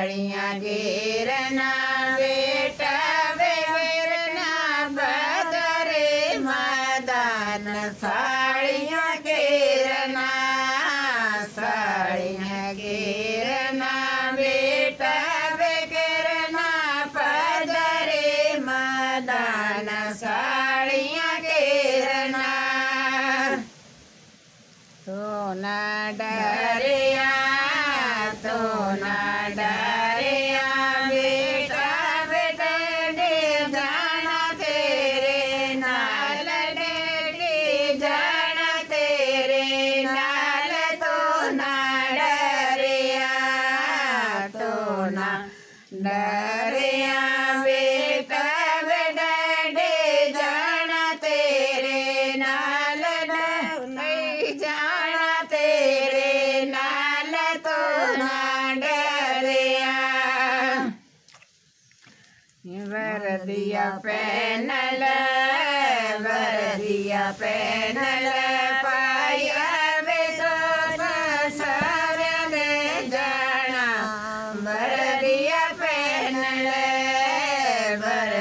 गाड़ियाँ घेरना बेटा बेरना बदरे, मैदान साड़ियाँ घेरना साड़ियाँ घेरना बेटा बेरना पदरे मैदान साड़ियाँ घेरना तो न डरिया तो न डर डरिया बेतर डे जाना तेरे नाल नहीं जाना तेरे नाल तो ना डरिया। वरदिया पहनल वरदिया पहनल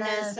kindness